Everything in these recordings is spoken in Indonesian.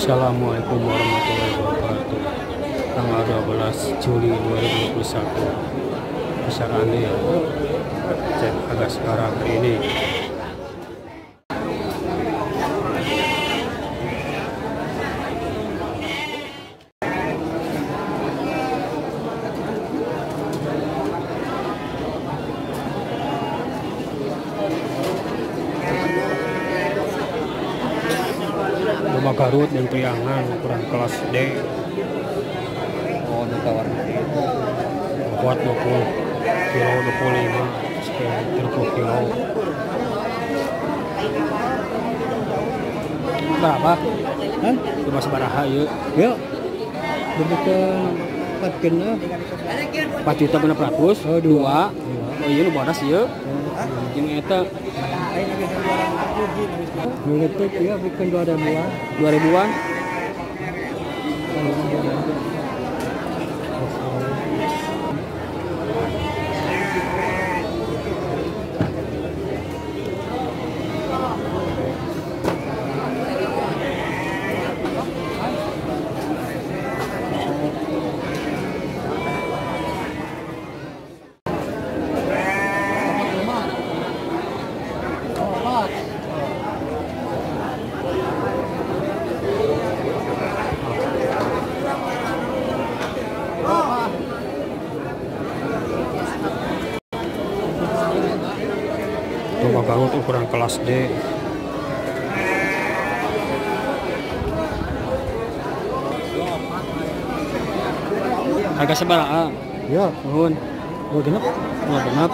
Assalamualaikum warahmatullahi wabarakatuh. Tanggal 12 Juli 2021 Besar Andi ya Cek agak sekarang ini Rumah Garut dan Priangan ukuran kelas D Oh, ini tawar. kuat 20 kilo 25 sekian 30 kilo berapa? Hah? cuma sebaraha ya Yuk. Demikian empat kena. 4 juta berapa ratus? Oh, dua oh iya nu bodas ya ini eta Meletup ya, bikin dua ribuan. 2000-an Rumah Garut ukuran kelas D harga sebaraha? Ya, Nuhun dua genap. dua genap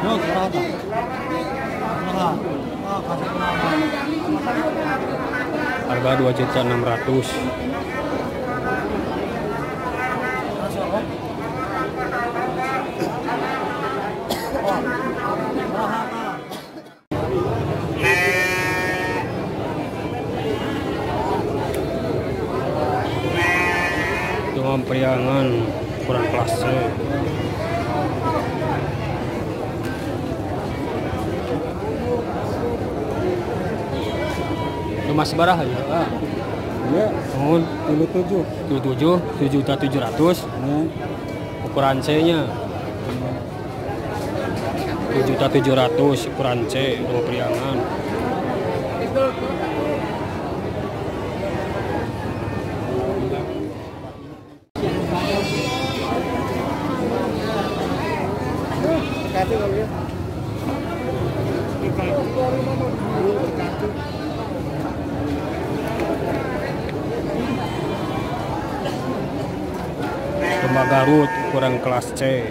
No, berapa? Berapa? harga 2 juta 600 Rumah Priangan ukuran kelas C Rumah sebaraha ya? Ah. Ya, tujuh tujuh. 77 7 juta 700 Ya. ukuran C nya 7 juta 700 ukuran C rumah priangan Kasih rumah Garut ukuran kelas C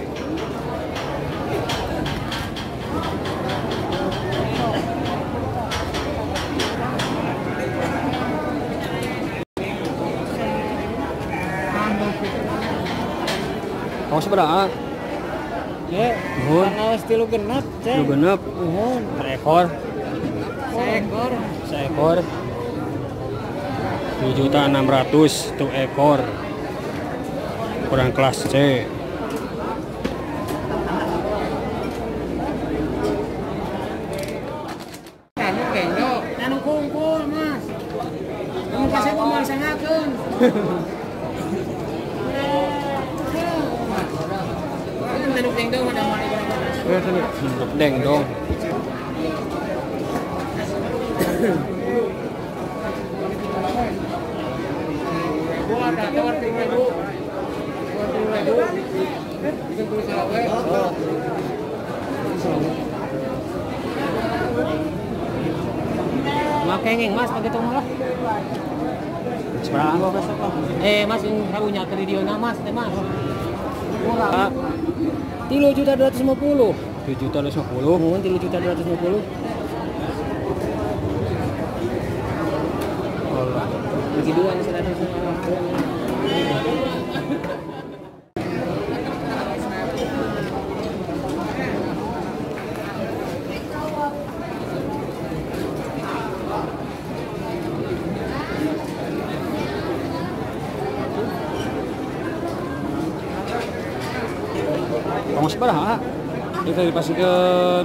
Kamu seberapa? Ya, Nuhun tanggal tilu genap, Lu cek. genep Nuhun. per ekor Seekor. seekor 7 juta 600 tuh ekor ukuran kelas C. Anu kendo, anu kumpul, Mas. Anu kasih kumpul sangakeun. Anu kendo ada mali Ya sini. Deng dong. Gua ada tawar 3000. Tawar 3000. Itu puluh sawe. Makengeng mas, pag itong malah. Seberapa? Eh mas, yung harunya ke na mas, teh mas. Ah, juta dua ratus lima puluh. 7 juta 250. Mohon tilu juta dua ratus lima puluh. Bagi dua nih sudah Kamu seberapa? Kita dipasihkan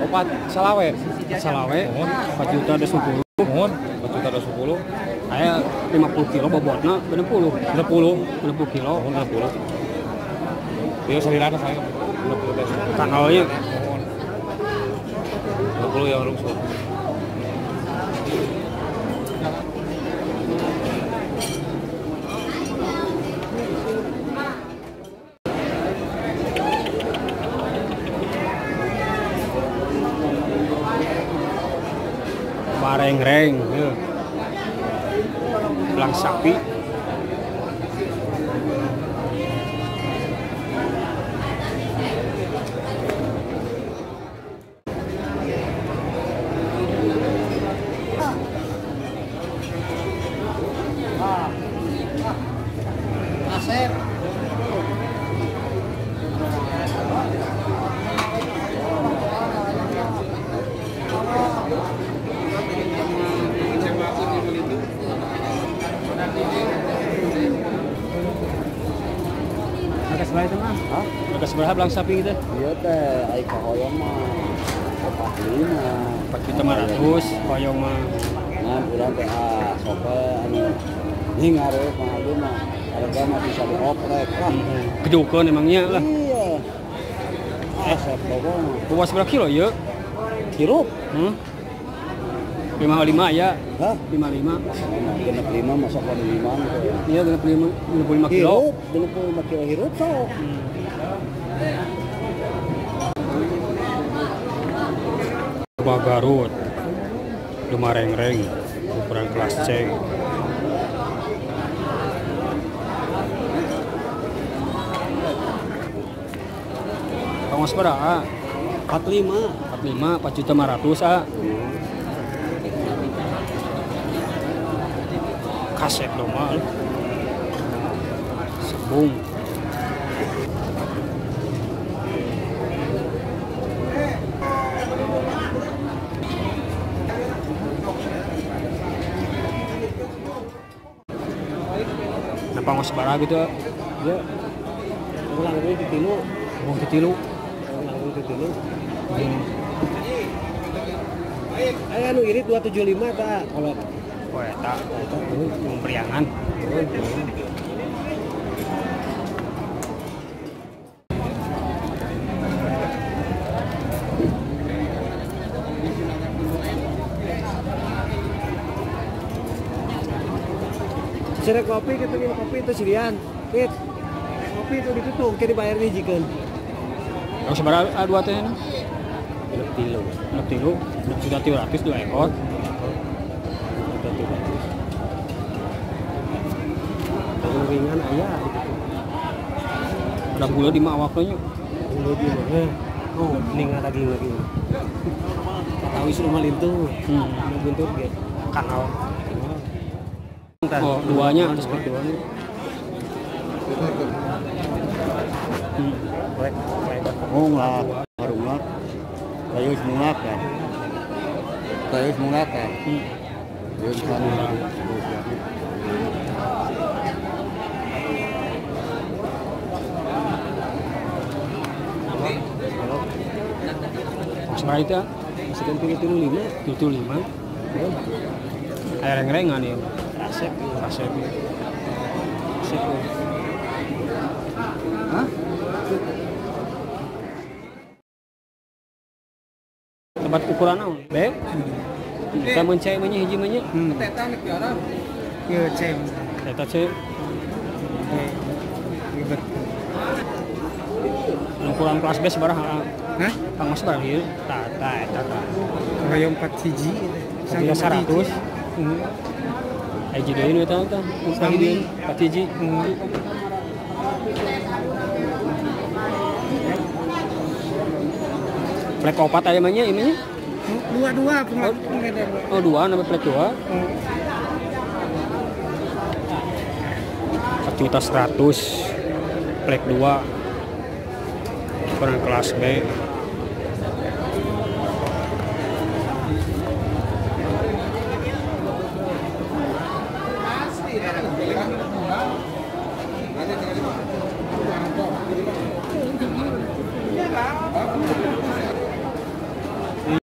opat salawe. Salawe 4 juta ada 10. Mohon, 4 juta ada 10. Aya 50 kilo bobotna 60. 60. 60 kilo. Mohon 60. Dia salirana saya. 60 peso. Kanalnya 60 yang rungsur. Mareng-reng. ya. Belang sapi. Asep. Harga sebelah itu mah? Sebelah belang sapi gitu. Iya teh, ai kahoyong mah empat lima. 4 juta 500, koyong mah Nah, kurang teh ah, sope anu hingar we mah aduh mah harga mah bisa dioprek lah. kejukeun emangnya lah. Iya. Asep bogo mah Puas berapa kilo ya? hirup. Hmm? 55 ya, Hah? 55. Nah, genep lima masuk lima gitu ya. Iya, 55 55 kilo. Hirup, genep lima kilo hirup sok. Coba Garut. Lumareng-reng. Ukuran kelas C. Kangos berapa? 45. 45, 4 juta 500 ah. Kaset dong mal. Sebung. Sebara gitu? Ya. Ulang deui di tilu, Mau ketilu. ulang deui di tilu. Aya anu irit 275 tah. Kalau Oh, eta. Pemberiangan. Sere kopi kita minum kopi itu sirian. Kit. Kopi itu ditutup, kini bayar nih jikan. Yang sebara ah, dua teh? Genep tilu. Enam tilu, enam juta tiga ratus dua ekor. Udah tiga ratus. Ringan ayah. Ada gula di mak waktunya. Dulu di mana? Oh, ningat lagi lagi. Tahu isi rumah itu. Hmm. Bentuk ya. Kanal. Oh, duanya. Seperti duanya. Oh, nggak. Harumah. Kayu semula kan. Kayu semula kan. Hmm. Kayu semula. Sebara itu tiga lima. tujuh lima. Air rengan ya. Asep. Kasep. Asep. Hah? Tempat ukuran naon? Be? Kita mencai manya hiji manya. Tetan nih piara. Iya, cem. Eta ce Ribet. ukuran kelas B sabaraha? Hah? Kang Mas barang ieu. Tah eta tah. Kayak empat hiji. Tiga seratus. Hmm. Hiji deui nu eta tah. Sami deui. Empat hiji. Flek opat aya mah nya ieu mah nya? Dua-dua pengen Oh dua nama flek dua. Satu juta seratus. Flek dua. Ukuran kelas B.